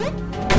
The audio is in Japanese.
えっ